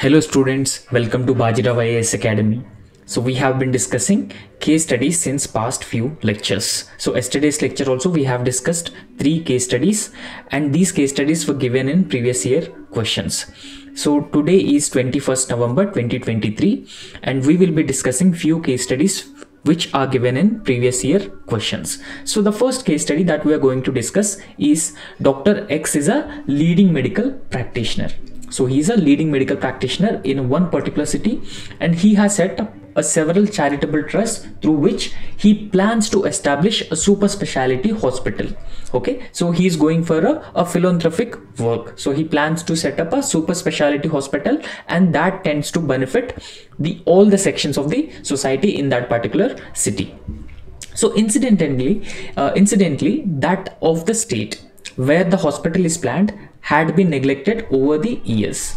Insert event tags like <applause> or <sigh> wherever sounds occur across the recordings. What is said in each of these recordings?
Hello students, welcome to Bajirao IAS Academy. So we have been discussing case studies since past few lectures. So yesterday's lecture also we have discussed three case studies and these case studies were given in previous year questions. So today is 21st November 2023 and we will be discussing few case studies which are given in previous year questions. So the first case study that we are going to discuss is Dr. X is a leading medical practitioner. So he is a leading medical practitioner in one particular city and he has set up a several charitable trusts through which he plans to establish a super specialty hospital. Okay, so he is going for a, a philanthropic work. So he plans to set up a super specialty hospital and that tends to benefit the all the sections of the society in that particular city. So incidentally, uh, incidentally, that of the state where the hospital is planned had been neglected over the years.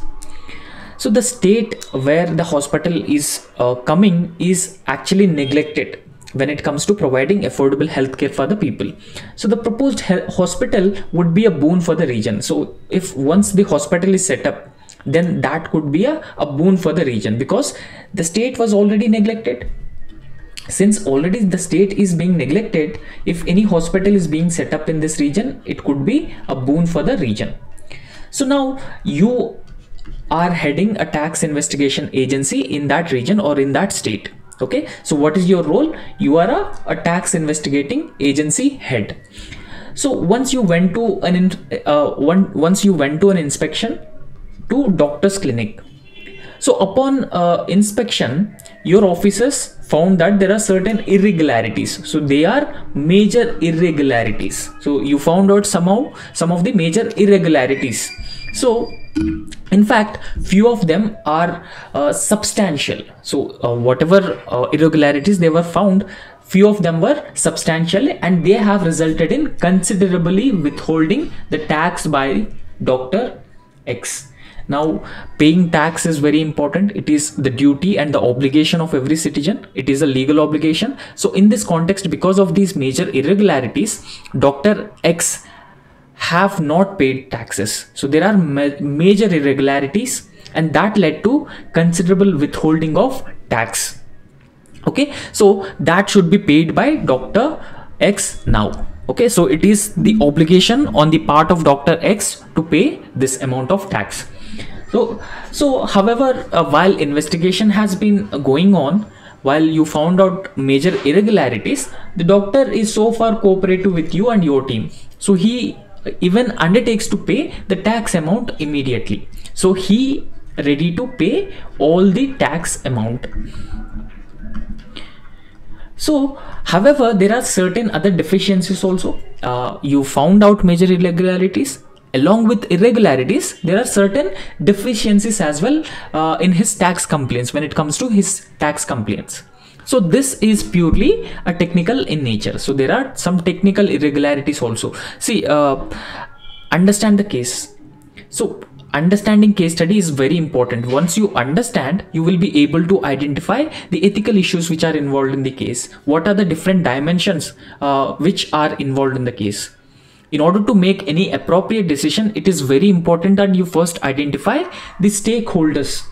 So the state where the hospital is uh, coming is actually neglected when it comes to providing affordable healthcare for the people. So the proposed hospital would be a boon for the region. So if once the hospital is set up, then that could be a, a boon for the region because the state was already neglected since already the state is being neglected if any hospital is being set up in this region it could be a boon for the region so now you are heading a tax investigation agency in that region or in that state okay? So what is your role? You are a, a tax investigating agency head. So once you went to an uh, one once you went to an inspection to doctor's clinic so upon uh, inspection your officers found that there are certain irregularities. So they are major irregularities. So you found out somehow some of the major irregularities so in fact few of them are uh, substantial. So uh, whatever uh, irregularities they were found few of them were substantial and they have resulted in considerably withholding the tax by dr x. Now paying tax is very important. It is the duty and the obligation of every citizen. It is a legal obligation. So in this context because of these major irregularities dr x have not paid taxes. So there are ma major irregularities and that led to considerable withholding of tax. Okay? So that should be paid by dr x now. Okay? So it is the obligation on the part of dr x to pay this amount of tax. So, so however, uh, while investigation has been going on, while you found out major irregularities, the doctor is so far cooperative with you and your team. So he even undertakes to pay the tax amount immediately. So he ready to pay all the tax amount. So, however, there are certain other deficiencies also. Uh, you found out major irregularities along with irregularities there are certain deficiencies as well uh, in his tax compliances when it comes to his tax compliances so this is purely a technical in nature. So there are some technical irregularities also. See uh, understand the case. So understanding case study is very important. Once you understand you will be able to identify the ethical issues which are involved in the case. What are the different dimensions uh, which are involved in the case? In order to make any appropriate decision it is very important that you first identify the stakeholders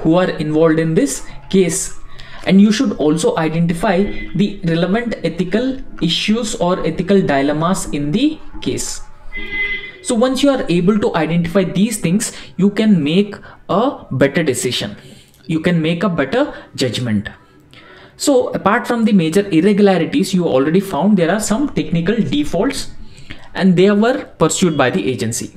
who are involved in this case and you should also identify the relevant ethical issues or ethical dilemmas in the case. So once you are able to identify these things you can make a better decision. You can make a better judgment. So apart from the major irregularities you already found there are some technical defaults and they were pursued by the agency.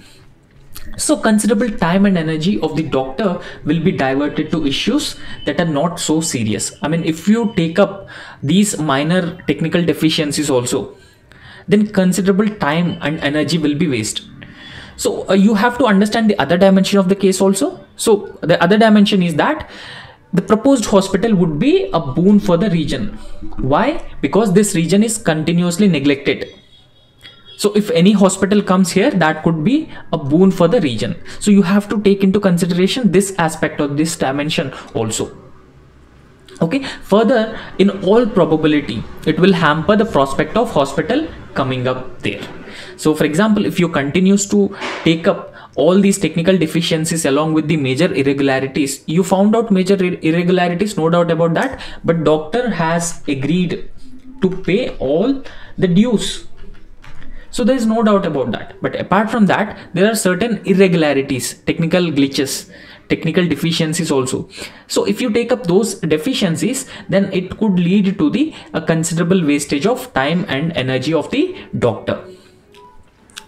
So considerable time and energy of the doctor will be diverted to issues that are not so serious. I mean, if you take up these minor technical deficiencies also, then considerable time and energy will be wasted. So uh, you have to understand the other dimension of the case also. So the other dimension is that the proposed hospital would be a boon for the region. Why? Because this region is continuously neglected so if any hospital comes here, that could be a boon for the region. So you have to take into consideration this aspect of this dimension also. Okay, further, in all probability, it will hamper the prospect of hospital coming up there. So for example, if you continues to take up all these technical deficiencies along with the major irregularities you found out major irregularities no doubt about that but doctor has agreed to pay all the dues so there is no doubt about that. But apart from that there are certain irregularities technical glitches technical deficiencies also. So if you take up those deficiencies then it could lead to the a considerable wastage of time and energy of the doctor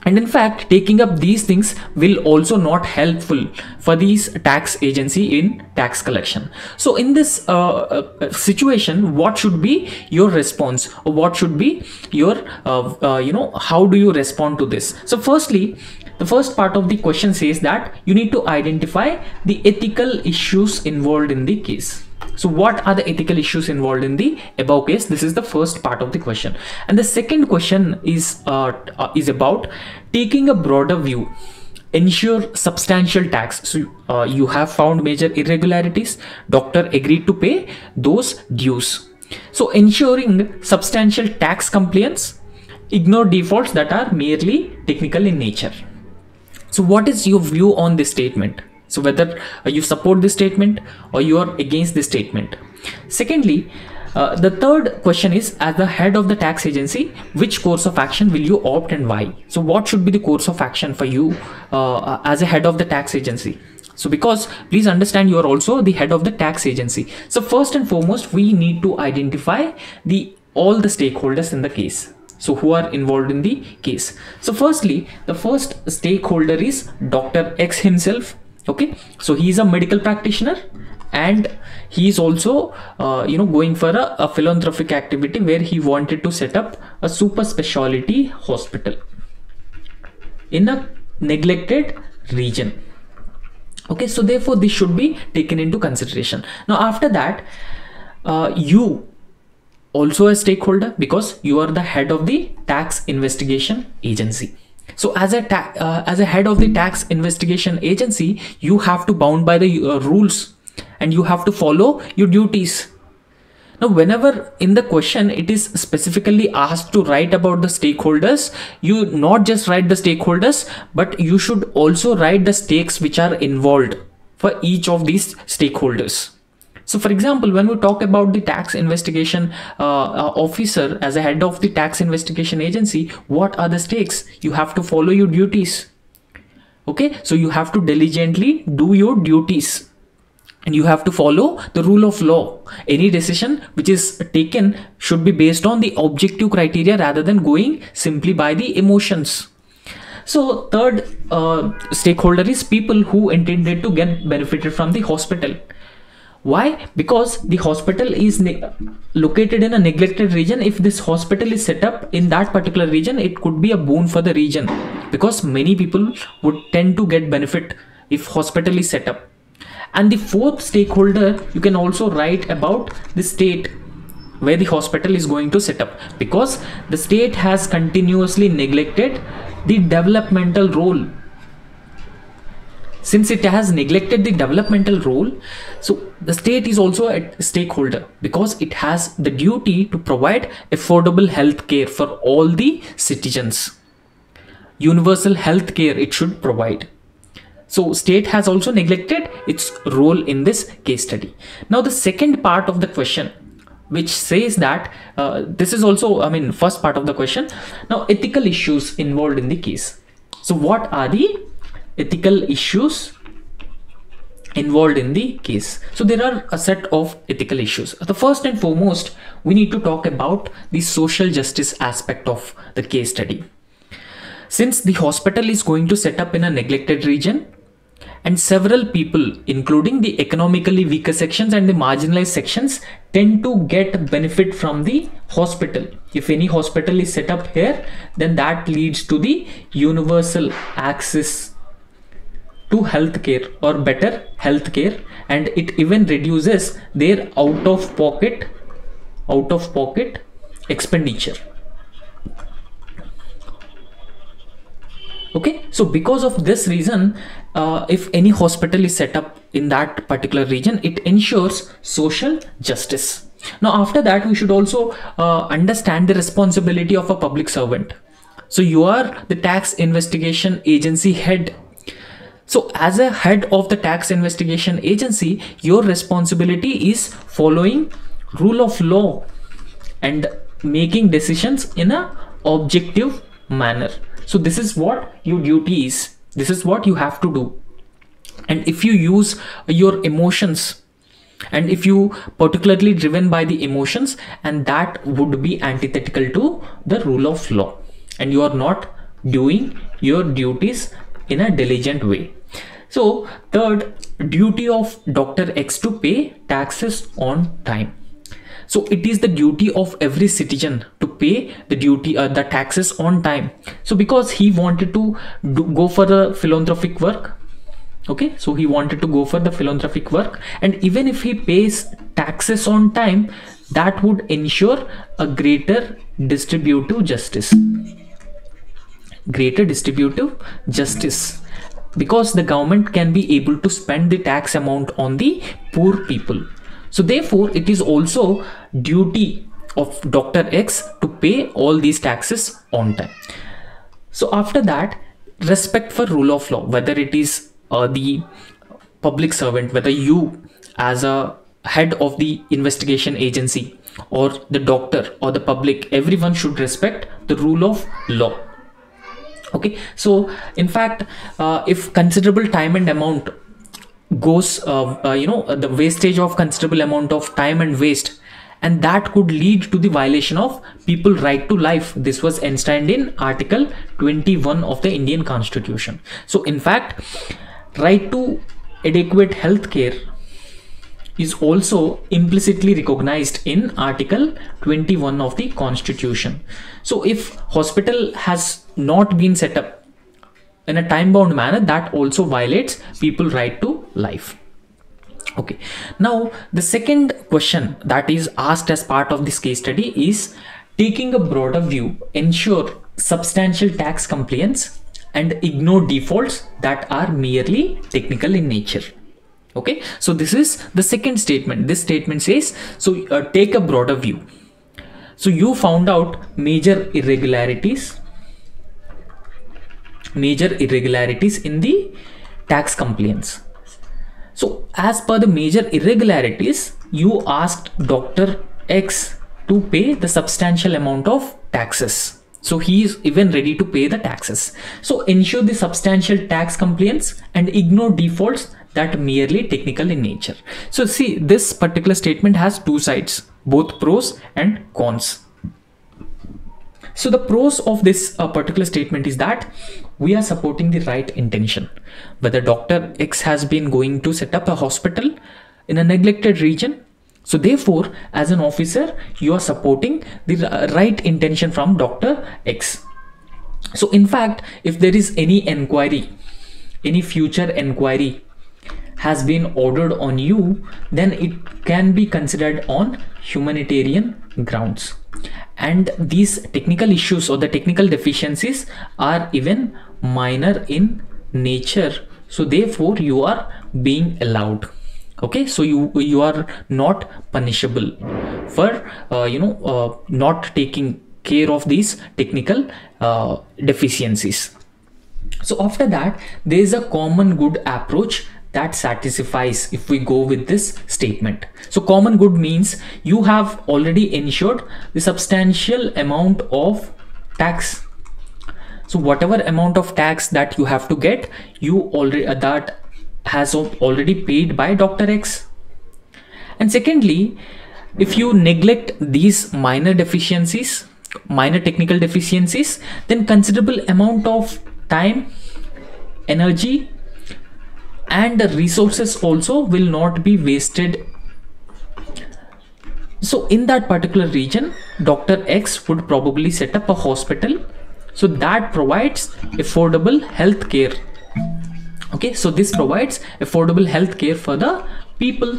and in fact taking up these things will also not helpful for these tax agency in tax collection. So in this uh, uh, situation what should be your response? Or what should be your uh, uh you know how do you respond to this? So firstly the first part of the question says that you need to identify the ethical issues involved in the case so what are the ethical issues involved in the above case? This is the first part of the question. And the second question is, uh, uh, is about taking a broader view. Ensure substantial tax. So uh, you have found major irregularities. Doctor agreed to pay those dues. So ensuring substantial tax compliance. Ignore defaults that are merely technical in nature. So what is your view on this statement so whether uh, you support this statement or you are against this statement. Secondly uh, the third question is as the head of the tax agency which course of action will you opt and why? So what should be the course of action for you uh, as a head of the tax agency? So because please understand you are also the head of the tax agency. So first and foremost we need to identify the all the stakeholders in the case. So who are involved in the case? So firstly the first stakeholder is dr x himself okay? So he's a medical practitioner and he's also uh, you know going for a, a, philanthropic activity where he wanted to set up a super specialty hospital in a neglected region. Okay? So therefore this should be taken into consideration. Now after that uh, you also a stakeholder because you are the head of the tax investigation agency so as a uh, as a head of the tax investigation agency you have to bound by the uh, rules and you have to follow your duties. Now whenever in the question it is specifically asked to write about the stakeholders you not just write the stakeholders but you should also write the stakes which are involved for each of these stakeholders so for example, when we talk about the tax investigation uh, uh, officer as a head of the tax investigation agency, what are the stakes? You have to follow your duties. Okay, so you have to diligently do your duties and you have to follow the rule of law. Any decision which is taken should be based on the objective criteria rather than going simply by the emotions. So third uh, stakeholder is people who intended to get benefited from the hospital why? Because the hospital is located in a neglected region. If this hospital is set up in that particular region it could be a boon for the region. Because many people would tend to get benefit if hospital is set up. And the fourth stakeholder you can also write about the state where the hospital is going to set up. Because the state has continuously neglected the developmental role since it has neglected the developmental role so the state is also a stakeholder because it has the duty to provide affordable health care for all the citizens. Universal health care it should provide. So state has also neglected its role in this case study. Now the second part of the question which says that uh, this is also i mean first part of the question. Now ethical issues involved in the case. So what are the ethical issues involved in the case. So there are a set of ethical issues. The first and foremost, we need to talk about the social justice aspect of the case study. Since the hospital is going to set up in a neglected region and several people, including the economically weaker sections and the marginalized sections tend to get benefit from the hospital. If any hospital is set up here, then that leads to the universal access to healthcare or better healthcare and it even reduces their out of pocket out of pocket expenditure. Okay? So because of this reason uh, if any hospital is set up in that particular region it ensures social justice. Now after that we should also uh, understand the responsibility of a public servant. So you are the tax investigation agency head so as a head of the tax investigation agency your responsibility is following rule of law and making decisions in a objective manner. So this is what your duty is. This is what you have to do. And if you use your emotions and if you particularly driven by the emotions and that would be antithetical to the rule of law. And you are not doing your duties in a diligent way. So third duty of dr x to pay taxes on time. So it is the duty of every citizen to pay the duty uh, the taxes on time. So because he wanted to do, go for the philanthropic work okay? So he wanted to go for the philanthropic work. And even if he pays taxes on time that would ensure a greater distributive justice greater distributive justice. Because the government can be able to spend the tax amount on the poor people. So therefore it is also duty of dr x to pay all these taxes on time. So after that respect for rule of law whether it is uh, the public servant whether you as a head of the investigation agency or the doctor or the public everyone should respect the rule of law okay? So in fact uh, if considerable time and amount goes uh, uh, you know the wastage of considerable amount of time and waste and that could lead to the violation of people right to life. This was enshrined in article 21 of the indian constitution. So in fact right to adequate health care is also implicitly recognized in article 21 of the constitution. So if hospital has not been set up in a time bound manner that also violates people right to life. Okay. Now the second question that is asked as part of this case study is taking a broader view ensure substantial tax compliance and ignore defaults that are merely technical in nature okay? So this is the second statement. This statement says so uh, take a broader view. So you found out major irregularities major irregularities in the tax compliance. So as per the major irregularities you asked dr x to pay the substantial amount of taxes. So he is even ready to pay the taxes. So ensure the substantial tax compliance and ignore defaults that merely technical in nature. So see this particular statement has two sides, both pros and cons. So the pros of this uh, particular statement is that we are supporting the right intention. Whether Dr. X has been going to set up a hospital in a neglected region so therefore, as an officer, you are supporting the right intention from Dr. X. So in fact, if there is any inquiry, any future inquiry has been ordered on you, then it can be considered on humanitarian grounds. And these technical issues or the technical deficiencies are even minor in nature. So therefore, you are being allowed okay so you you are not punishable for uh, you know uh, not taking care of these technical uh, deficiencies so after that there is a common good approach that satisfies if we go with this statement so common good means you have already ensured the substantial amount of tax so whatever amount of tax that you have to get you already uh, that has already paid by Dr. X. And secondly, if you neglect these minor deficiencies, minor technical deficiencies, then considerable amount of time, energy, and the resources also will not be wasted. So in that particular region, Dr. X would probably set up a hospital. So that provides affordable health care okay so this provides affordable health care for the people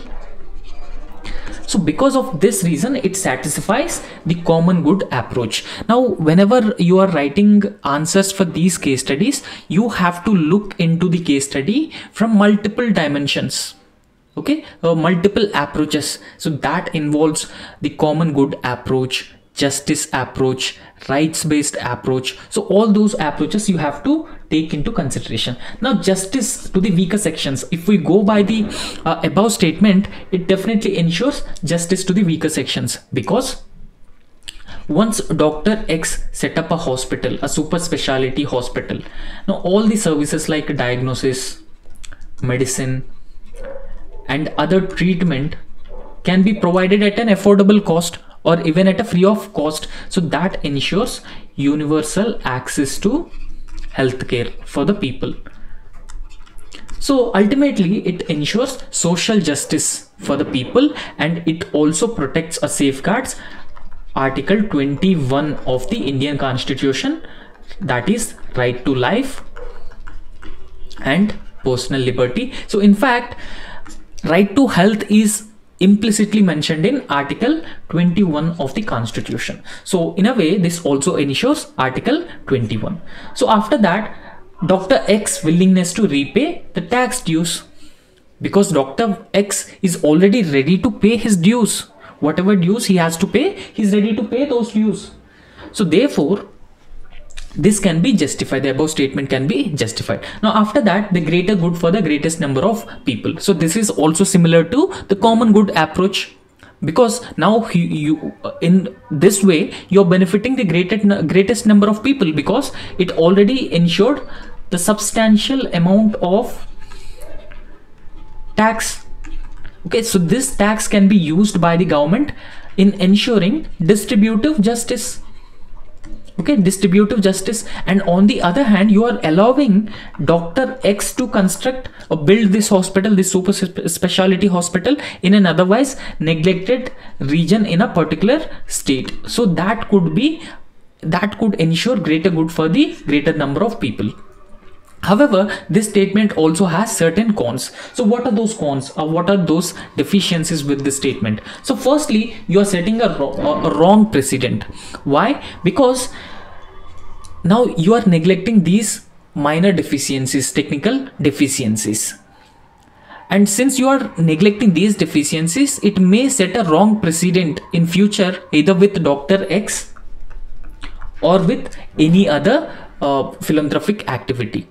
so because of this reason it satisfies the common good approach. Now whenever you are writing answers for these case studies you have to look into the case study from multiple dimensions okay? Uh, multiple approaches. So that involves the common good approach justice approach rights based approach. So all those approaches you have to take into consideration. Now justice to the weaker sections. If we go by the uh, above statement it definitely ensures justice to the weaker sections because once dr x set up a hospital a super specialty hospital now all the services like diagnosis medicine and other treatment can be provided at an affordable cost or even at a free of cost. So that ensures universal access to healthcare for the people. So ultimately it ensures social justice for the people and it also protects or safeguards article 21 of the indian constitution that is right to life and personal liberty. So in fact right to health is implicitly mentioned in article 21 of the constitution. So in a way this also ensures article 21 so after that dr x willingness to repay the tax dues. Because dr x is already ready to pay his dues. Whatever dues he has to pay he's ready to pay those dues. So therefore this can be justified. The above statement can be justified. Now after that the greater good for the greatest number of people. So this is also similar to the common good approach. Because now you, you in this way you're benefiting the greatest greatest number of people because it already ensured the substantial amount of tax. Okay so this tax can be used by the government in ensuring distributive justice okay distributive justice. And on the other hand you are allowing dr x to construct or build this hospital this super specialty hospital in an otherwise neglected region in a particular state. So that could be that could ensure greater good for the greater number of people However, this statement also has certain cons. So what are those cons or what are those deficiencies with this statement? So firstly, you are setting a, a wrong precedent. Why? Because now you are neglecting these minor deficiencies, technical deficiencies. And since you are neglecting these deficiencies, it may set a wrong precedent in future either with Dr. X or with any other uh, philanthropic activity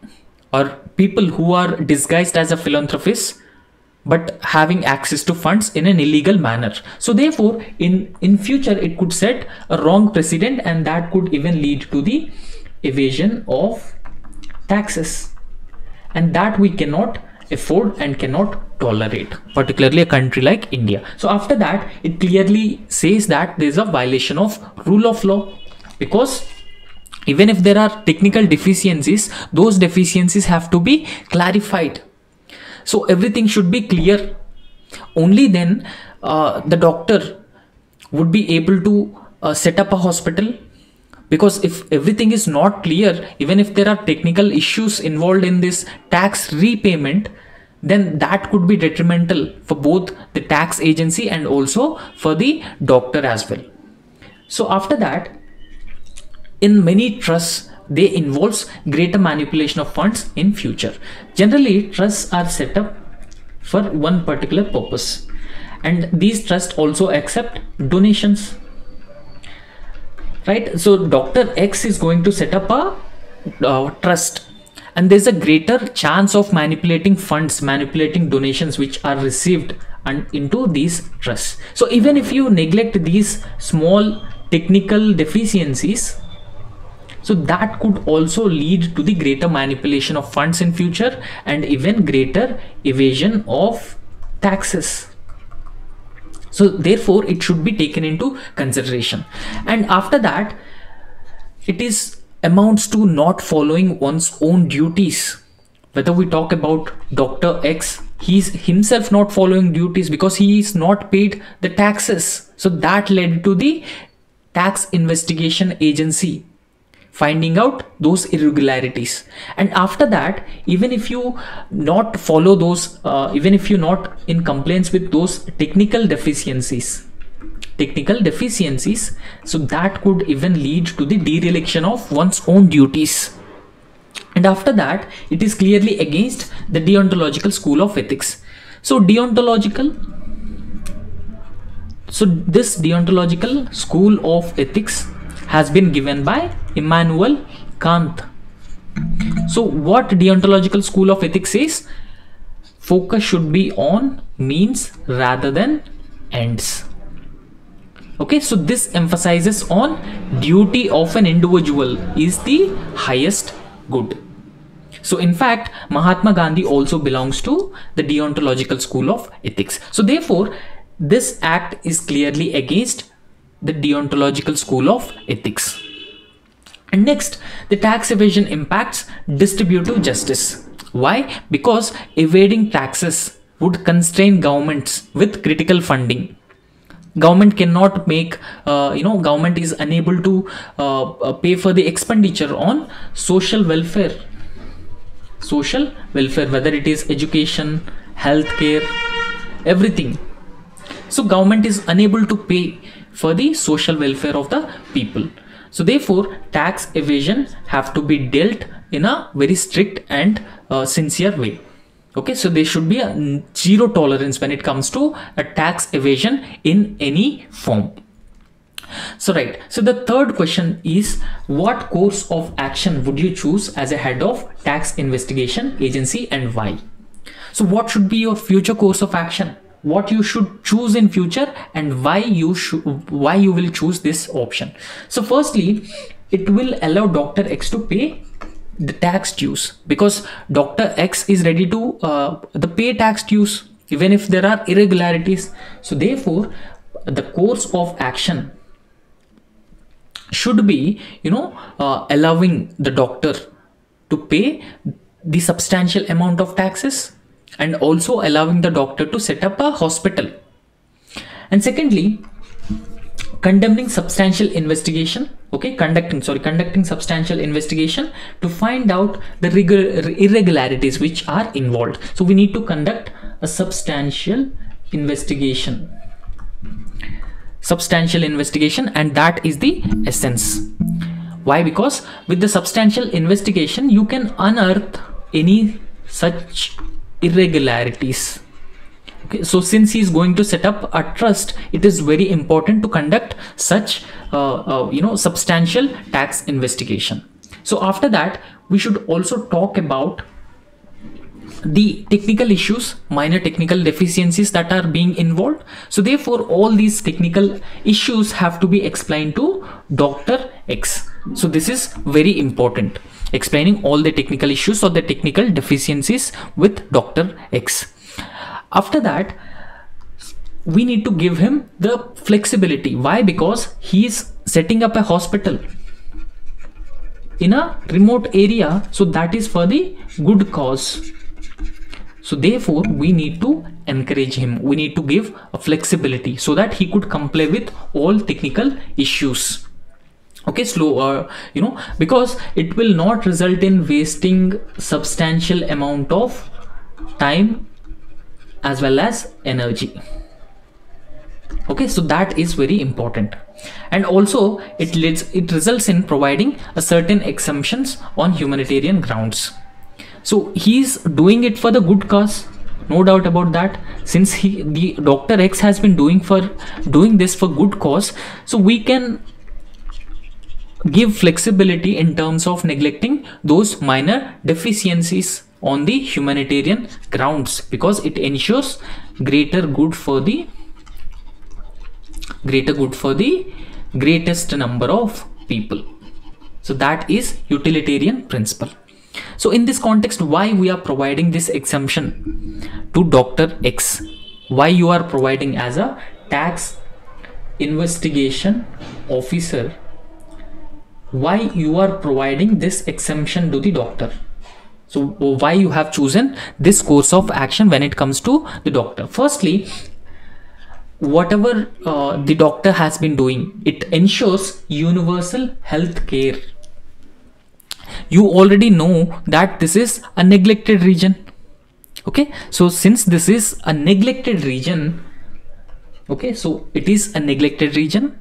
or people who are disguised as a philanthropist but having access to funds in an illegal manner. So therefore in in future it could set a wrong precedent and that could even lead to the evasion of taxes. And that we cannot afford and cannot tolerate particularly a country like india. So after that it clearly says that there is a violation of rule of law because even if there are technical deficiencies those deficiencies have to be clarified. So everything should be clear. Only then uh, the doctor would be able to uh, set up a hospital. Because if everything is not clear even if there are technical issues involved in this tax repayment then that could be detrimental for both the tax agency and also for the doctor as well. So after that in many trusts they involves greater manipulation of funds in future. Generally trusts are set up for one particular purpose. And these trusts also accept donations. Right? So dr x is going to set up a uh, trust. And there's a greater chance of manipulating funds manipulating donations which are received and into these trusts. So even if you neglect these small technical deficiencies so that could also lead to the greater manipulation of funds in future and even greater evasion of taxes. So therefore it should be taken into consideration. And after that it is amounts to not following one's own duties. Whether we talk about dr x he's himself not following duties because he is not paid the taxes. So that led to the tax investigation agency finding out those irregularities. And after that even if you not follow those uh, even if you're not in compliance with those technical deficiencies technical deficiencies so that could even lead to the dereliction of one's own duties. And after that it is clearly against the deontological school of ethics. So deontological so this deontological school of ethics has been given by Immanuel Kant. so what deontological school of ethics says focus should be on means rather than ends. Okay so this emphasizes on duty of an individual is the highest good. So in fact mahatma gandhi also belongs to the deontological school of ethics. So therefore this act is clearly against the deontological school of ethics. And next the tax evasion impacts distributive justice. Why? Because evading taxes would constrain governments with critical funding. Government cannot make uh, you know government is unable to uh, uh, pay for the expenditure on social welfare. Social welfare whether it is education healthcare everything. So government is unable to pay for the social welfare of the people. So therefore tax evasion have to be dealt in a very strict and uh, sincere way. Okay so there should be a zero tolerance when it comes to a tax evasion in any form. So right. So the third question is what course of action would you choose as a head of tax investigation agency and why? So what should be your future course of action what you should choose in future and why you should why you will choose this option so firstly it will allow dr x to pay the tax dues because Dr. X is ready to uh, the pay tax dues even if there are irregularities. So therefore, the course of action should be, you know, uh, allowing the doctor to pay the substantial amount of taxes and also allowing the doctor to set up a hospital. And secondly, condemning substantial investigation okay conducting sorry conducting substantial investigation to find out the irregularities which are involved. So we need to conduct a substantial investigation. Substantial investigation and that is the essence. Why? Because with the substantial investigation you can unearth any such irregularities. Okay so since he is going to set up a trust it is very important to conduct such uh, uh, you know substantial tax investigation. So after that we should also talk about the technical issues minor technical deficiencies that are being involved. So therefore all these technical issues have to be explained to dr x. So this is very important explaining all the technical issues or the technical deficiencies with dr x. After that we need to give him the flexibility. Why? Because he is setting up a hospital in a remote area so that is for the good cause. So therefore we need to encourage him. We need to give a flexibility so that he could comply with all technical issues okay slow uh, you know because it will not result in wasting substantial amount of time as well as energy. Okay so that is very important. And also it leads it results in providing a certain exemptions on humanitarian grounds. So he's doing it for the good cause no doubt about that. Since he the dr x has been doing for doing this for good cause so we can give flexibility in terms of neglecting those minor deficiencies on the humanitarian grounds because it ensures greater good for the greater good for the greatest number of people. So that is utilitarian principle. So in this context why we are providing this exemption to dr x? Why you are providing as a tax investigation officer why you are providing this exemption to the doctor. So why you have chosen this course of action when it comes to the doctor? Firstly whatever uh, the doctor has been doing it ensures universal health care. You already know that this is a neglected region. Okay? So since this is a neglected region okay so it is a neglected region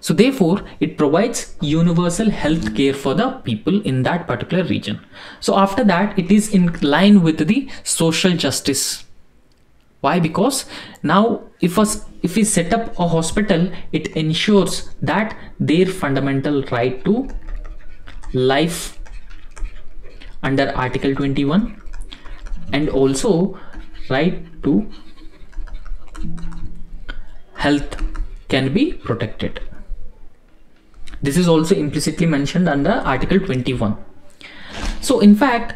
so therefore, it provides universal health care for the people in that particular region. So after that, it is in line with the social justice. Why? Because now if us if we set up a hospital, it ensures that their fundamental right to life under article 21 and also right to health can be protected. This is also implicitly mentioned under article 21 so in fact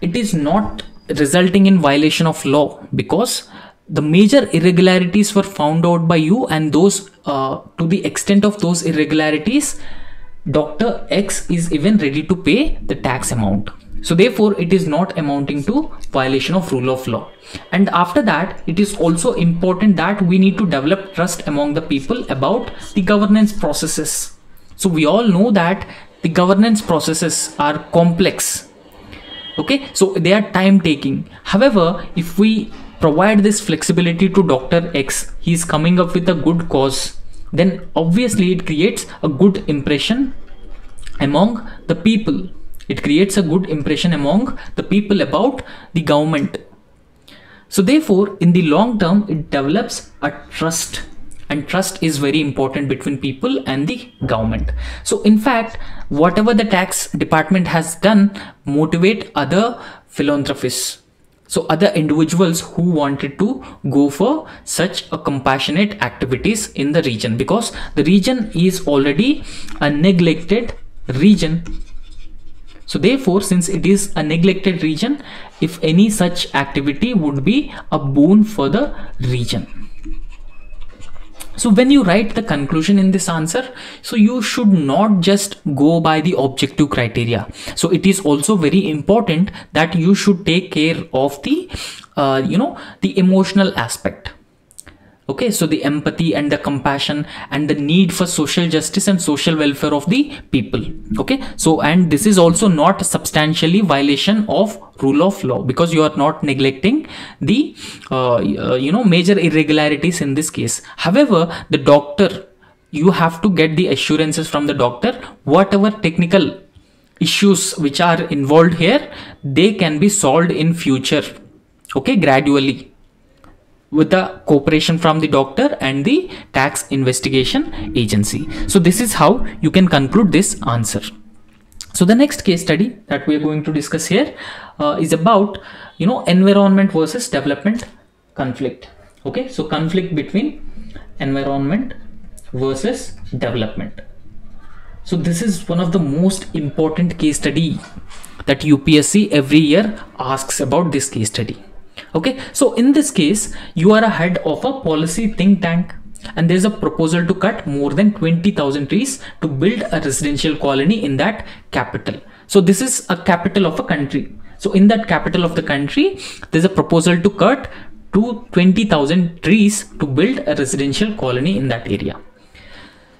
it is not resulting in violation of law because the major irregularities were found out by you and those uh, to the extent of those irregularities dr x is even ready to pay the tax amount so therefore it is not amounting to violation of rule of law. And after that it is also important that we need to develop trust among the people about the governance processes. So we all know that the governance processes are complex. Okay? So they are time taking however if we provide this flexibility to dr x he is coming up with a good cause then obviously it creates a good impression among the people it creates a good impression among the people about the government. So therefore in the long term it develops a trust. And trust is very important between people and the government. So in fact whatever the tax department has done motivate other philanthropists. So other individuals who wanted to go for such a compassionate activities in the region. Because the region is already a neglected region so therefore since it is a neglected region if any such activity would be a boon for the region. So when you write the conclusion in this answer so you should not just go by the objective criteria. So it is also very important that you should take care of the uh, you know the emotional aspect okay so the empathy and the compassion and the need for social justice and social welfare of the people. Okay so and this is also not substantially violation of rule of law because you are not neglecting the uh, uh, you know major irregularities in this case. However the doctor you have to get the assurances from the doctor. Whatever technical issues which are involved here they can be solved in future. Okay gradually with the cooperation from the doctor and the tax investigation agency. So this is how you can conclude this answer. So the next case study that we are going to discuss here uh, is about, you know, environment versus development conflict. Okay, so conflict between environment versus development. So this is one of the most important case study that UPSC every year asks about this case study okay? So in this case you are a head of a policy think tank. And there's a proposal to cut more than 20,000 trees to build a residential colony in that capital. So this is a capital of a country. So in that capital of the country there's a proposal to cut to 20,000 trees to build a residential colony in that area.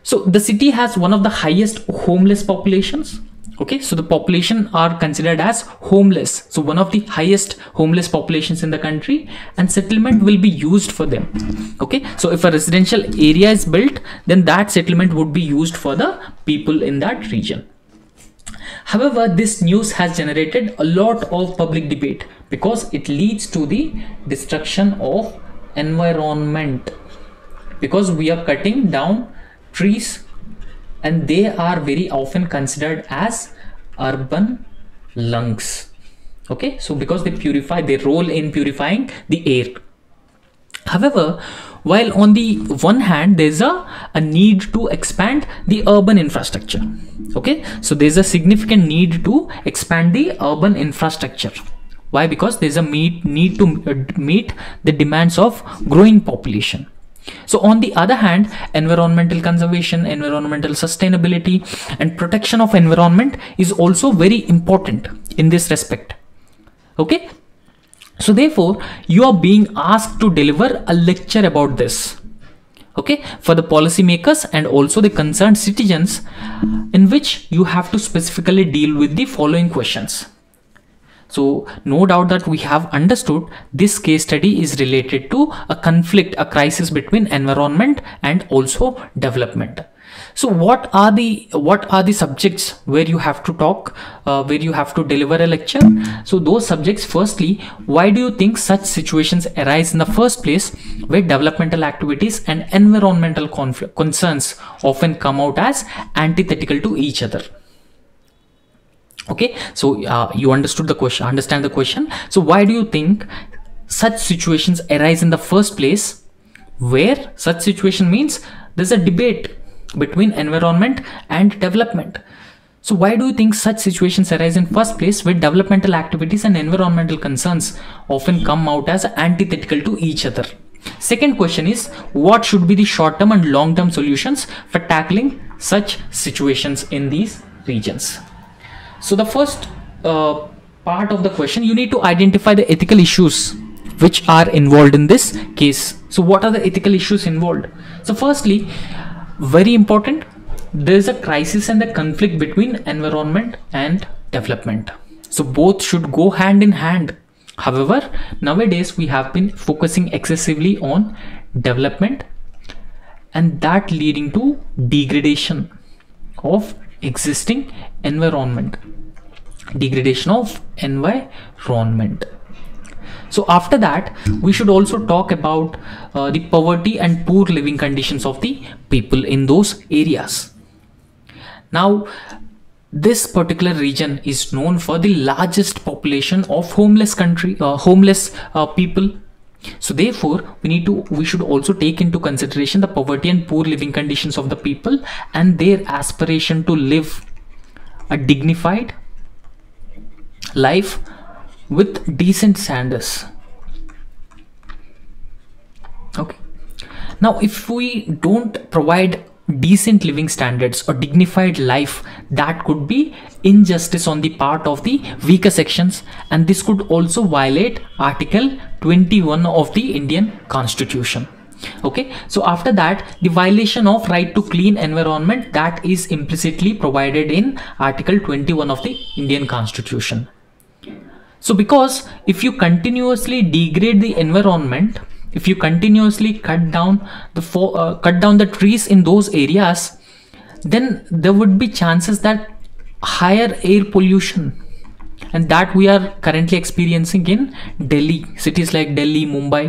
So the city has one of the highest homeless populations okay so the population are considered as homeless. So one of the highest homeless populations in the country and settlement will be used for them. Okay so if a residential area is built then that settlement would be used for the people in that region. However this news has generated a lot of public debate because it leads to the destruction of environment. Because we are cutting down trees and they are very often considered as urban lungs. Okay? So because they purify they role in purifying the air. However while on the one hand there's a, a need to expand the urban infrastructure. Okay? So there's a significant need to expand the urban infrastructure. Why? Because there's a meet, need to uh, meet the demands of growing population so on the other hand, environmental conservation, environmental sustainability and protection of environment is also very important in this respect. Okay. So therefore, you are being asked to deliver a lecture about this. Okay, for the policymakers and also the concerned citizens in which you have to specifically deal with the following questions. So no doubt that we have understood this case study is related to a conflict, a crisis between environment and also development. So what are the what are the subjects where you have to talk, uh, where you have to deliver a lecture? So those subjects, firstly, why do you think such situations arise in the first place where developmental activities and environmental concerns often come out as antithetical to each other? Okay so uh, you understood the question understand the question. So why do you think such situations arise in the first place? Where such situation means there's a debate between environment and development. So why do you think such situations arise in first place where developmental activities and environmental concerns often come out as antithetical to each other? Second question is what should be the short term and long term solutions for tackling such situations in these regions so the first uh, part of the question you need to identify the ethical issues which are involved in this case. So what are the ethical issues involved? So firstly very important there is a crisis and the conflict between environment and development. So both should go hand in hand. However nowadays we have been focusing excessively on development and that leading to degradation of existing environment. Degradation of environment. So after that we should also talk about uh, the poverty and poor living conditions of the people in those areas. Now this particular region is known for the largest population of homeless country uh, homeless uh, people so therefore we need to we should also take into consideration the poverty and poor living conditions of the people and their aspiration to live a dignified life with decent standards. Okay. Now if we don't provide decent living standards or dignified life that could be injustice on the part of the weaker sections. And this could also violate article 21 of the indian constitution. Okay? So after that the violation of right to clean environment that is implicitly provided in article 21 of the indian constitution. So because if you continuously degrade the environment if you continuously cut down the uh, cut down the trees in those areas then there would be chances that higher air pollution and that we are currently experiencing in delhi cities like delhi mumbai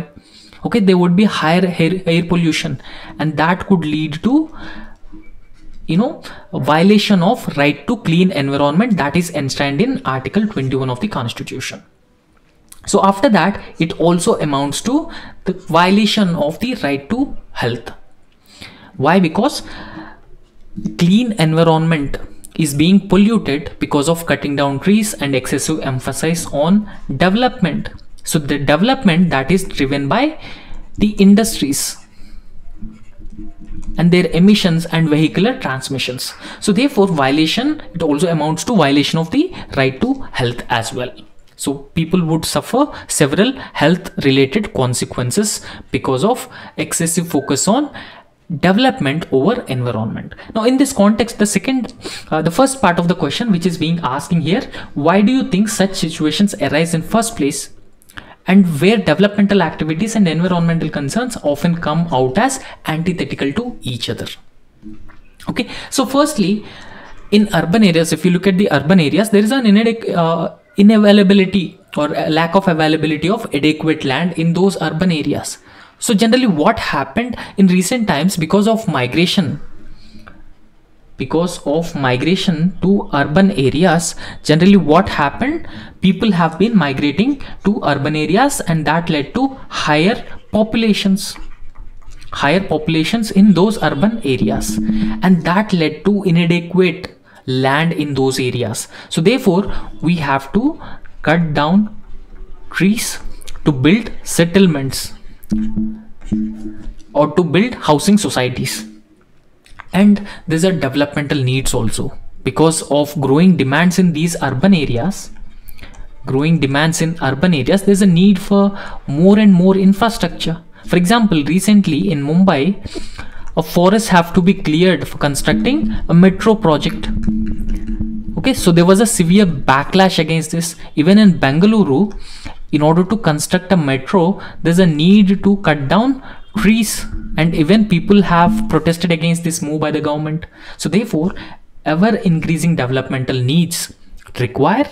okay there would be higher air, air pollution and that could lead to you know violation of right to clean environment that is enshrined in article 21 of the constitution so after that it also amounts to the violation of the right to health. Why? Because clean environment is being polluted because of cutting down trees and excessive emphasis on development. So the development that is driven by the industries and their emissions and vehicular transmissions. So therefore violation it also amounts to violation of the right to health as well so people would suffer several health related consequences because of excessive focus on development over environment. Now in this context the second uh, the first part of the question which is being asking here why do you think such situations arise in first place? And where developmental activities and environmental concerns often come out as antithetical to each other. Okay. So firstly in urban areas if you look at the urban areas there is an uh, inavailability or lack of availability of adequate land in those urban areas. So generally what happened in recent times because of migration because of migration to urban areas generally what happened? People have been migrating to urban areas and that led to higher populations higher populations in those urban areas. And that led to inadequate land in those areas. So therefore we have to cut down trees to build settlements or to build housing societies. And these are developmental needs also. Because of growing demands in these urban areas growing demands in urban areas there's a need for more and more infrastructure. For example recently in mumbai a forest have to be cleared for constructing a metro project. Okay so there was a severe backlash against this. Even in bengaluru in order to construct a metro there's a need to cut down trees. And even people have protested against this move by the government. So therefore ever increasing developmental needs require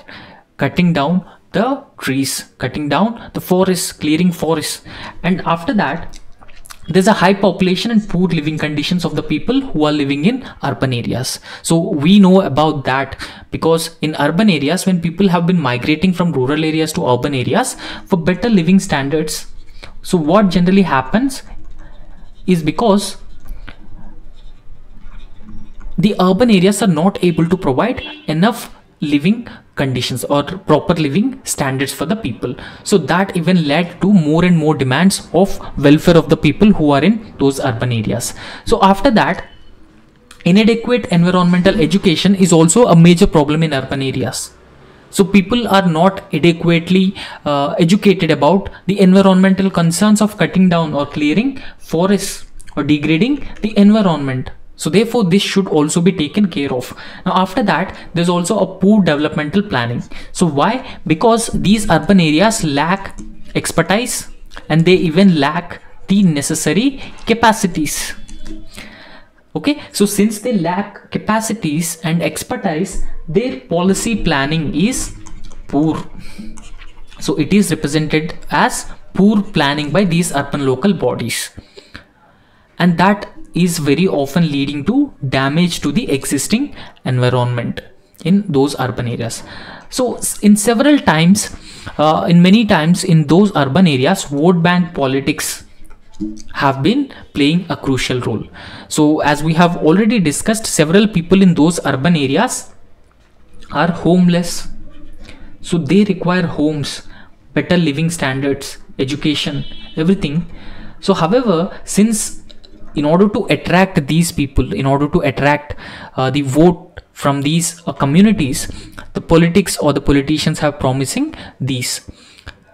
cutting down the trees cutting down the forests clearing forests and after that there's a high population and poor living conditions of the people who are living in urban areas. So we know about that because in urban areas when people have been migrating from rural areas to urban areas for better living standards so what generally happens is because the urban areas are not able to provide enough living conditions or proper living standards for the people. So that even led to more and more demands of welfare of the people who are in those urban areas. So after that inadequate environmental education is also a major problem in urban areas. So people are not adequately uh, educated about the environmental concerns of cutting down or clearing forests or degrading the environment so therefore this should also be taken care of. Now after that there's also a poor developmental planning. So why? Because these urban areas lack expertise and they even lack the necessary capacities. Okay? So since they lack capacities and expertise their policy planning is poor. So it is represented as poor planning by these urban local bodies. And that is very often leading to damage to the existing environment in those urban areas. So in several times uh, in many times in those urban areas vote bank politics have been playing a crucial role. So as we have already discussed several people in those urban areas are homeless. So they require homes better living standards education everything. So however since in order to attract these people in order to attract uh, the vote from these uh, communities the politics or the politicians have promising these.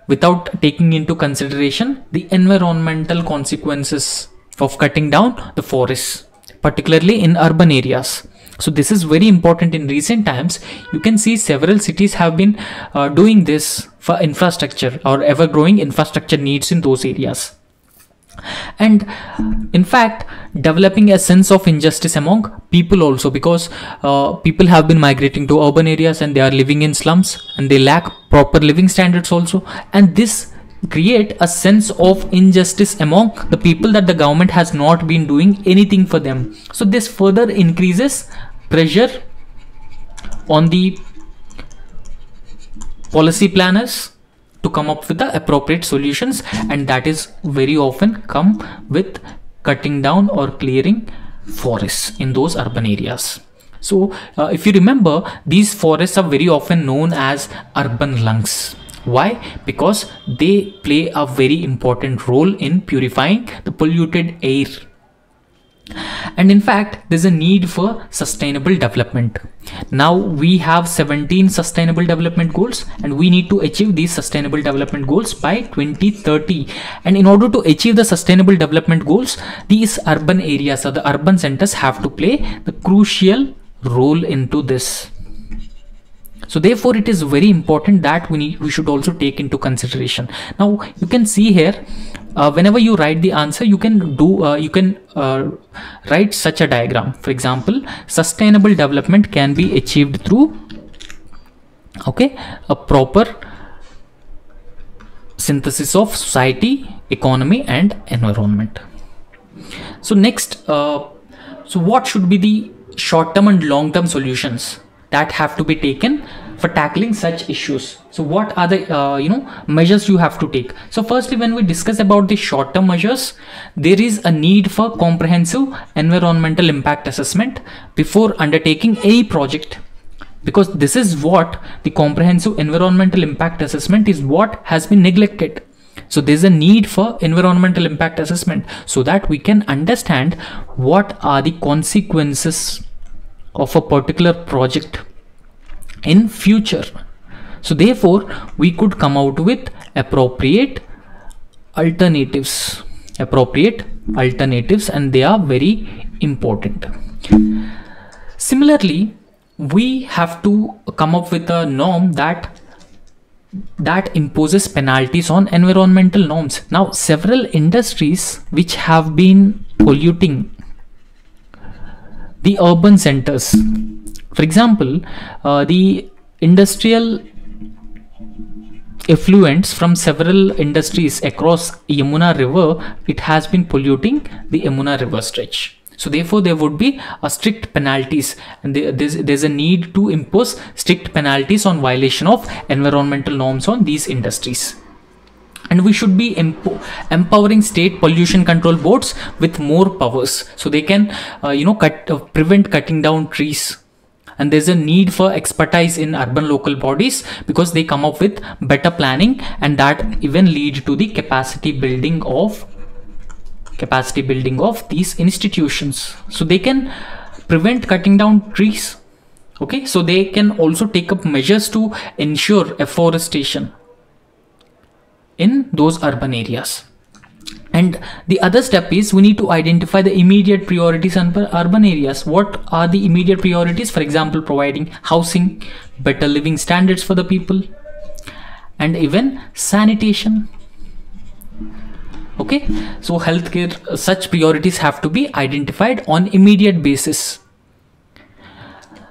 Without taking into consideration the environmental consequences of cutting down the forests particularly in urban areas. So this is very important in recent times. You can see several cities have been uh, doing this for infrastructure or ever growing infrastructure needs in those areas and in fact developing a sense of injustice among people also because uh, people have been migrating to urban areas and they are living in slums and they lack proper living standards also. And this create a sense of injustice among the people that the government has not been doing anything for them. So this further increases pressure on the policy planners to come up with the appropriate solutions and that is very often come with cutting down or clearing forests in those urban areas. So uh, if you remember these forests are very often known as urban lungs. Why? Because they play a very important role in purifying the polluted air and in fact there's a need for sustainable development. Now we have 17 sustainable development goals and we need to achieve these sustainable development goals by 2030 and in order to achieve the sustainable development goals these urban areas or the urban centers have to play the crucial role into this. So therefore it is very important that we need we should also take into consideration. Now you can see here uh, whenever you write the answer you can do uh, you can uh, write such a diagram. For example sustainable development can be achieved through okay a proper synthesis of society economy and environment. So next uh, so what should be the short term and long term solutions that have to be taken for tackling such issues. So what are the uh, you know measures you have to take? So firstly when we discuss about the short term measures there is a need for comprehensive environmental impact assessment before undertaking any project. Because this is what the comprehensive environmental impact assessment is what has been neglected. So there's a need for environmental impact assessment so that we can understand what are the consequences of a particular project in future. So therefore we could come out with appropriate alternatives. Appropriate alternatives and they are very important. Similarly we have to come up with a norm that that imposes penalties on environmental norms. Now several industries which have been polluting the urban centers for example, uh, the industrial effluents from several industries across Yamuna river, it has been polluting the Yamuna river stretch. So therefore there would be a strict penalties and there's, there's a need to impose strict penalties on violation of environmental norms on these industries and we should be empo empowering state pollution control boards with more powers so they can uh, you know cut uh, prevent cutting down trees and there's a need for expertise in urban local bodies because they come up with better planning and that even lead to the capacity building of capacity building of these institutions. So they can prevent cutting down trees. Okay? So they can also take up measures to ensure afforestation in those urban areas and the other step is we need to identify the immediate priorities in urban areas. What are the immediate priorities? For example providing housing better living standards for the people and even sanitation. Okay? So healthcare uh, such priorities have to be identified on immediate basis.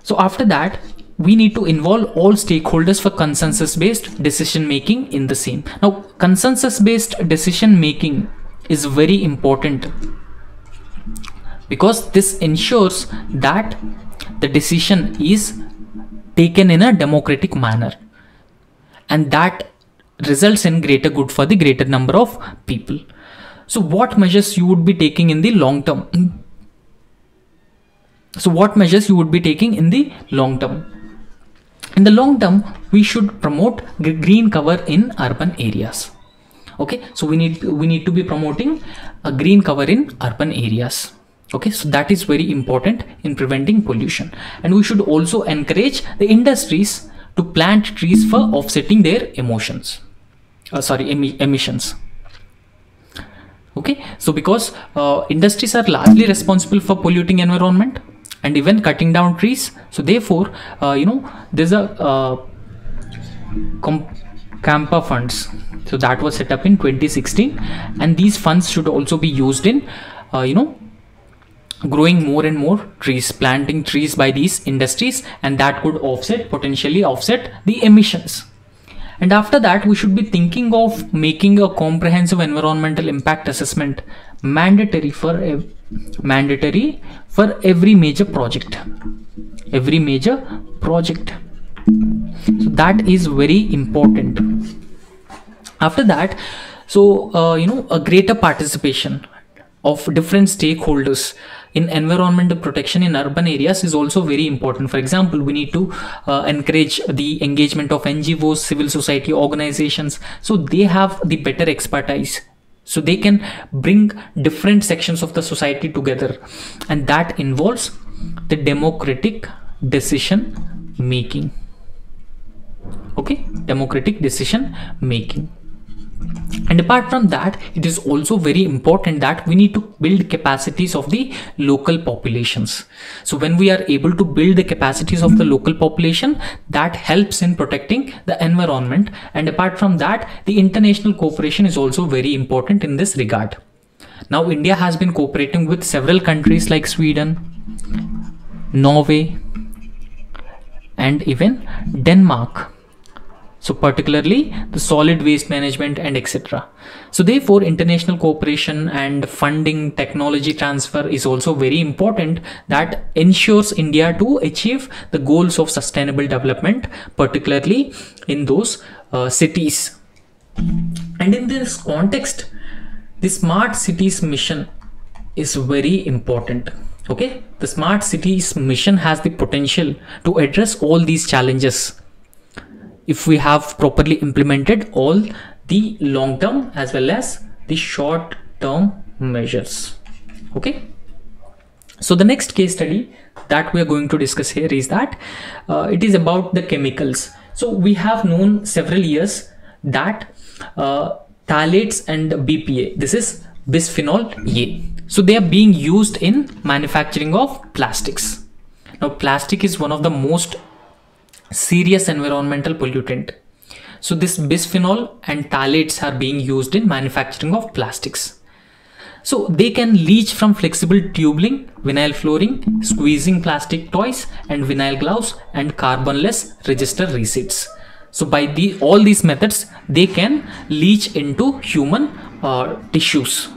So after that we need to involve all stakeholders for consensus based decision making in the same. Now consensus based decision making is very important. Because this ensures that the decision is taken in a democratic manner. And that results in greater good for the greater number of people. So what measures you would be taking in the long term? So what measures you would be taking in the long term? In the long term we should promote green cover in urban areas okay so we need we need to be promoting a green cover in urban areas. Okay so that is very important in preventing pollution. And we should also encourage the industries to plant trees for offsetting their emotions uh, sorry em emissions. Okay so because uh, industries are largely responsible for polluting environment and even cutting down trees so therefore uh, you know there's a uh, campa funds. So that was set up in 2016 and these funds should also be used in uh, you know growing more and more trees planting trees by these industries and that could offset potentially offset the emissions. And after that we should be thinking of making a comprehensive environmental impact assessment mandatory for mandatory for every major project. Every major project so that is very important. After that so uh, you know a greater participation of different stakeholders in environmental protection in urban areas is also very important. For example we need to uh, encourage the engagement of ngos civil society organizations. So they have the better expertise. So they can bring different sections of the society together. And that involves the democratic decision making okay democratic decision making. And apart from that it is also very important that we need to build capacities of the local populations. So when we are able to build the capacities of the local population that helps in protecting the environment. And apart from that the international cooperation is also very important in this regard. Now india has been cooperating with several countries like sweden norway and even denmark so particularly the solid waste management and etc so therefore international cooperation and funding technology transfer is also very important that ensures india to achieve the goals of sustainable development particularly in those uh, cities. And in this context the smart cities mission is very important. Okay? The smart cities mission has the potential to address all these challenges if we have properly implemented all the long term as well as the short term measures. Okay? So the next case study that we are going to discuss here is that uh, it is about the chemicals. So we have known several years that uh, phthalates and BPA this is bisphenol A. So they are being used in manufacturing of plastics. Now plastic is one of the most serious environmental pollutant. So this bisphenol and phthalates are being used in manufacturing of plastics. So they can leach from flexible tubing, vinyl flooring, squeezing plastic toys and vinyl gloves and carbonless register receipts. so by the all these methods they can leach into human uh, tissues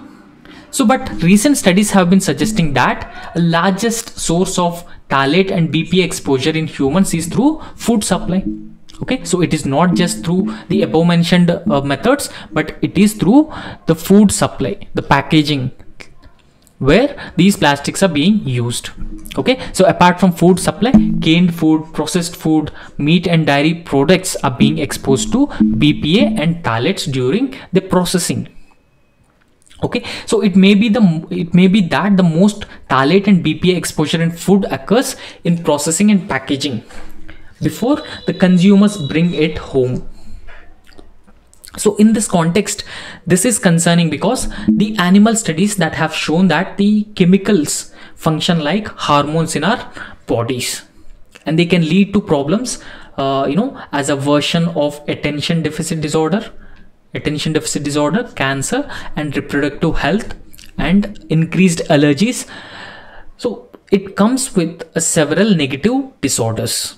so but recent studies have been suggesting that largest source of phthalate and bpa exposure in humans is through food supply. Okay? So it is not just through the above mentioned uh, methods but it is through the food supply the packaging where these plastics are being used. Okay? So apart from food supply canned food processed food meat and dairy products are being exposed to bpa and phthalates during the processing okay so it may be the it may be that the most phthalate and bpa exposure in food occurs in processing and packaging before the consumers bring it home. So in this context this is concerning because the animal studies that have shown that the chemicals function like hormones in our bodies and they can lead to problems uh, you know as a version of attention deficit disorder attention deficit disorder cancer and reproductive health and increased allergies. So it comes with uh, several negative disorders.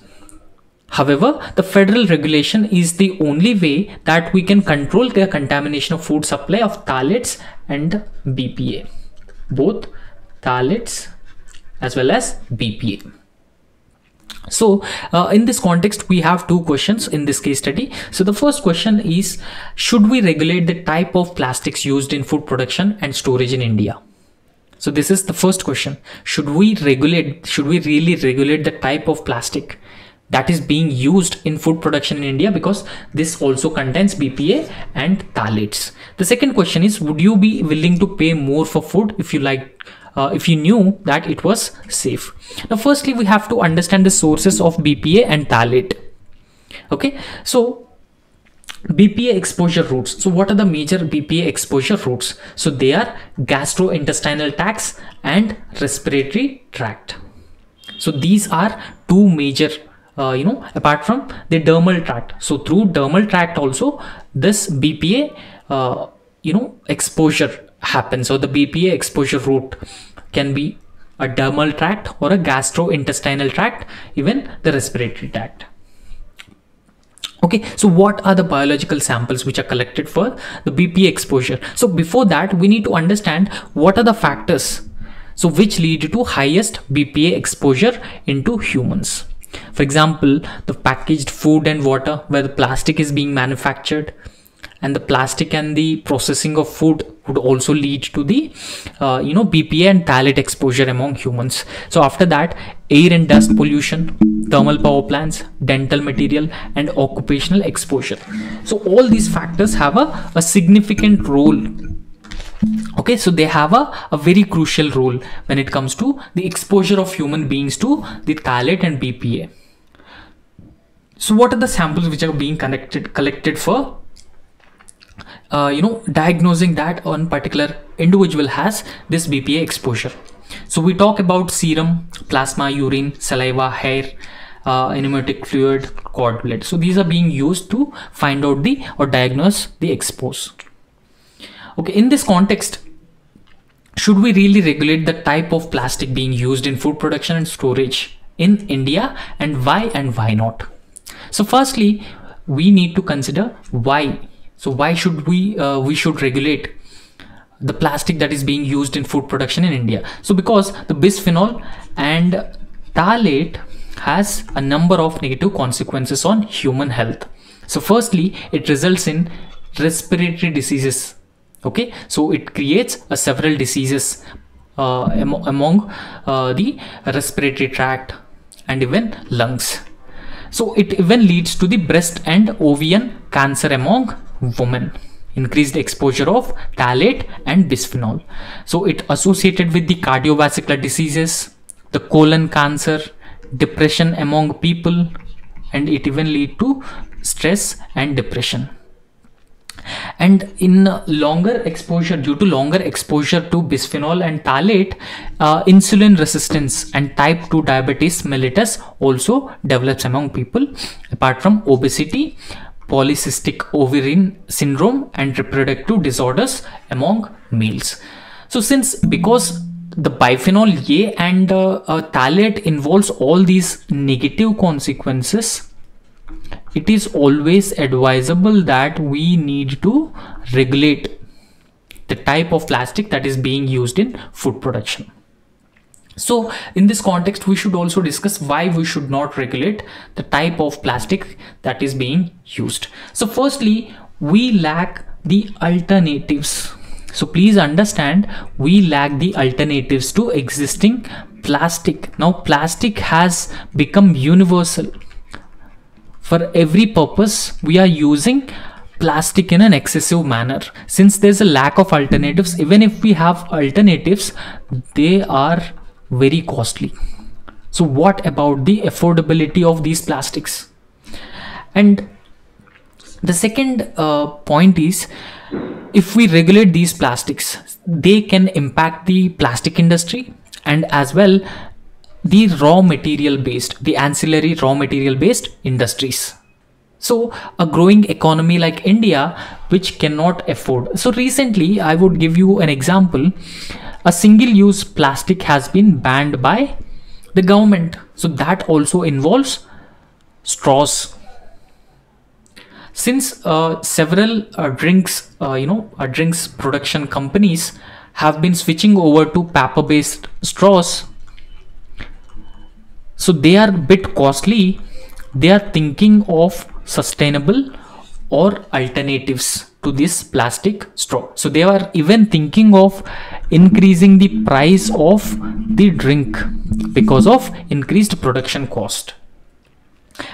However, the federal regulation is the only way that we can control the contamination of food supply of phthalates and BPA, both phthalates as well as BPA. So uh, in this context, we have two questions in this case study. So the first question is, should we regulate the type of plastics used in food production and storage in India? So this is the first question. Should we regulate, should we really regulate the type of plastic? that is being used in food production in India because this also contains BPA and phthalates. The second question is, would you be willing to pay more for food if you like, uh, if you knew that it was safe? Now, firstly, we have to understand the sources of BPA and phthalate. Okay, so BPA exposure routes. So what are the major BPA exposure routes? So they are gastrointestinal tracts and respiratory tract. So these are two major uh, you know apart from the dermal tract so through dermal tract also this bpa uh, you know exposure happens so the bpa exposure route can be a dermal tract or a gastrointestinal tract even the respiratory tract. Okay so what are the biological samples which are collected for the bpa exposure? So before that we need to understand what are the factors so which lead to highest bpa exposure into humans. For example, the packaged food and water where the plastic is being manufactured and the plastic and the processing of food would also lead to the uh, you know BPA and phthalate exposure among humans. So after that, air and dust pollution, thermal power plants, dental material and occupational exposure. So all these factors have a, a significant role okay so they have a, a very crucial role when it comes to the exposure of human beings to the phthalate and bpa so what are the samples which are being connected collected for uh, you know diagnosing that one particular individual has this bpa exposure so we talk about serum plasma urine saliva hair uh, fluid cord blood so these are being used to find out the or diagnose the expose okay in this context should we really regulate the type of plastic being used in food production and storage in India and why and why not? So firstly, we need to consider why. So why should we uh, we should regulate the plastic that is being used in food production in India? So because the bisphenol and phthalate has a number of negative consequences on human health. So firstly, it results in respiratory diseases okay so it creates a several diseases uh, am among uh, the respiratory tract and even lungs so it even leads to the breast and ovarian cancer among women. Increased exposure of phthalate and bisphenol. So it associated with the cardiovascular diseases the colon cancer depression among people and it even lead to stress and depression and in longer exposure due to longer exposure to bisphenol and phthalate uh, insulin resistance and type 2 diabetes mellitus also develops among people. Apart from obesity polycystic ovarian syndrome and reproductive disorders among males. So since because the bisphenol A and uh, uh, phthalate involves all these negative consequences it is always advisable that we need to regulate the type of plastic that is being used in food production. So in this context we should also discuss why we should not regulate the type of plastic that is being used. So firstly we lack the alternatives. So please understand we lack the alternatives to existing plastic. Now plastic has become universal for every purpose we are using plastic in an excessive manner. Since there's a lack of alternatives even if we have alternatives they are very costly. So what about the affordability of these plastics? And the second uh, point is if we regulate these plastics they can impact the plastic industry and as well the raw material based the ancillary raw material based industries. So a growing economy like india which cannot afford. So recently i would give you an example. A single use plastic has been banned by the government. So that also involves straws. Since uh, several uh, drinks uh, you know uh, drinks production companies have been switching over to paper based straws so they are bit costly. They are thinking of sustainable or alternatives to this plastic straw. So they are even thinking of increasing the price of the drink because of increased production cost.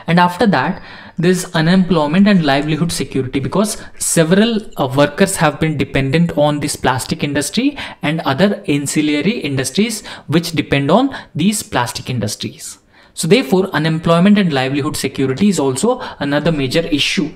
And after that there's unemployment and livelihood security because several uh, workers have been dependent on this plastic industry and other ancillary industries which depend on these plastic industries. So therefore unemployment and livelihood security is also another major issue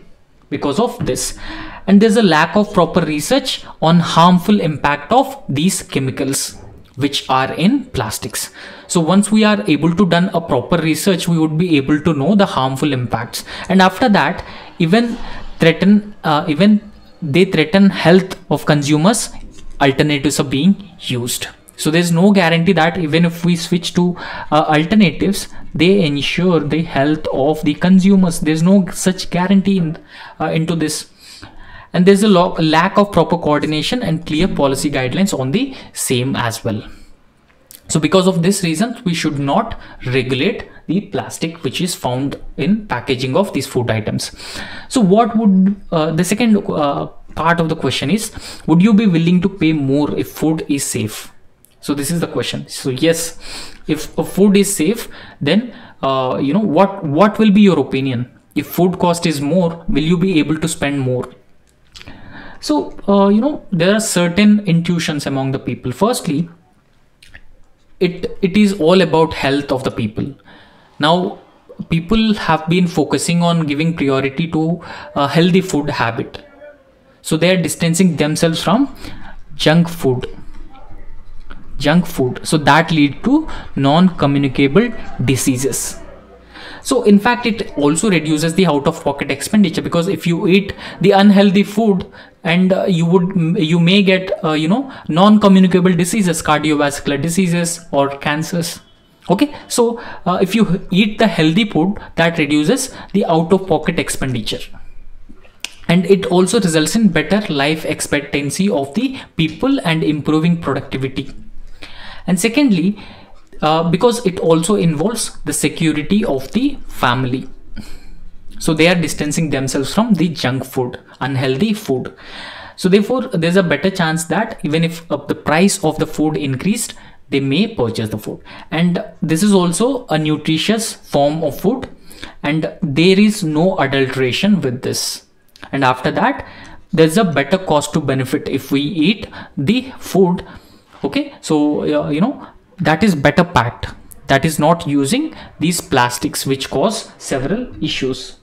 because of this. And there's a lack of proper research on harmful impact of these chemicals which are in plastics. So once we are able to done a proper research we would be able to know the harmful impacts. And after that even threaten uh, even they threaten health of consumers alternatives are being used. So there's no guarantee that even if we switch to uh, alternatives they ensure the health of the consumers. There's no such guarantee in, uh, into this and there's a lack of proper coordination and clear policy guidelines on the same as well. So because of this reason we should not regulate the plastic which is found in packaging of these food items. So what would uh, the second uh, part of the question is would you be willing to pay more if food is safe? So this is the question. So yes if a food is safe then uh, you know what what will be your opinion? If food cost is more will you be able to spend more so uh, you know there are certain intuitions among the people. Firstly it it is all about health of the people. Now people have been focusing on giving priority to a healthy food habit. So they are distancing themselves from junk food. Junk food. So that lead to non-communicable diseases so in fact it also reduces the out of pocket expenditure because if you eat the unhealthy food and uh, you would you may get uh, you know non-communicable diseases cardiovascular diseases or cancers. Okay? So uh, if you eat the healthy food that reduces the out of pocket expenditure. And it also results in better life expectancy of the people and improving productivity. And secondly uh, because it also involves the security of the family. So they are distancing themselves from the junk food unhealthy food. So therefore there's a better chance that even if uh, the price of the food increased they may purchase the food. And this is also a nutritious form of food. And there is no adulteration with this. And after that there's a better cost to benefit if we eat the food. Okay? So uh, you know that is better packed. That is not using these plastics which cause several issues.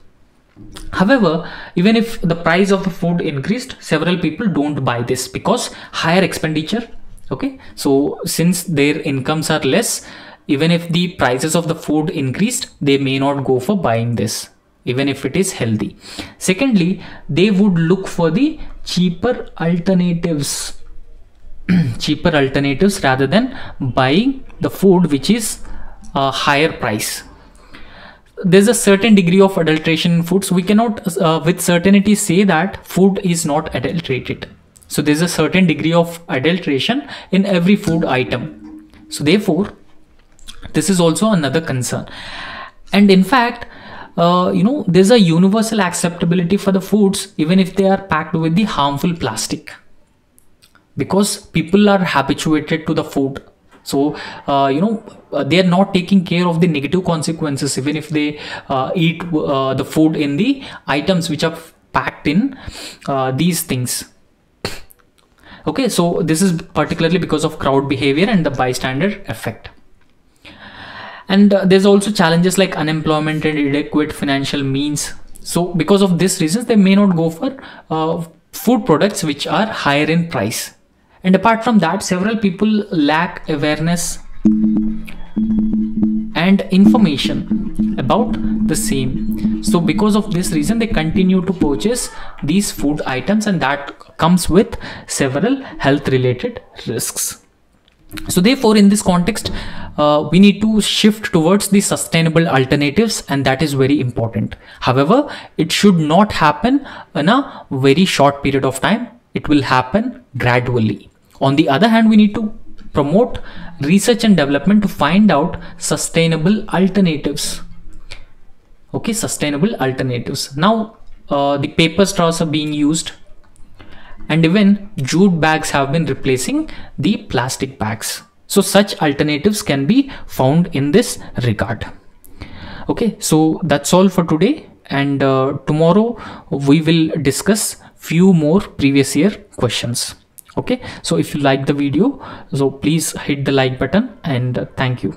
However even if the price of the food increased several people don't buy this because higher expenditure okay? So since their incomes are less even if the prices of the food increased they may not go for buying this even if it is healthy. Secondly they would look for the cheaper alternatives <clears throat> cheaper alternatives rather than buying the food which is a higher price. There's a certain degree of adulteration in foods. We cannot uh, with certainty say that food is not adulterated. So there's a certain degree of adulteration in every food item. So therefore this is also another concern. And in fact uh, you know there's a universal acceptability for the foods even if they are packed with the harmful plastic because people are habituated to the food. So uh, you know uh, they are not taking care of the negative consequences even if they uh, eat uh, the food in the items which are packed in uh, these things. Okay so this is particularly because of crowd behavior and the bystander effect. And uh, there's also challenges like unemployment and inadequate financial means. So because of this reasons they may not go for food products which are higher in price and apart from that several people lack awareness and information about the same. So because of this reason they continue to purchase these food items and that comes with several health related risks. So therefore in this context uh, we need to shift towards the sustainable alternatives and that is very important. However it should not happen in a very short period of time. It will happen gradually on the other hand we need to promote research and development to find out sustainable alternatives. Okay sustainable alternatives. Now uh, the paper straws are being used and even jute bags have been replacing the plastic bags. So such alternatives can be found in this regard. Okay so that's all for today and uh, tomorrow we will discuss few more previous year questions okay so if you like the video so please hit the like button and thank you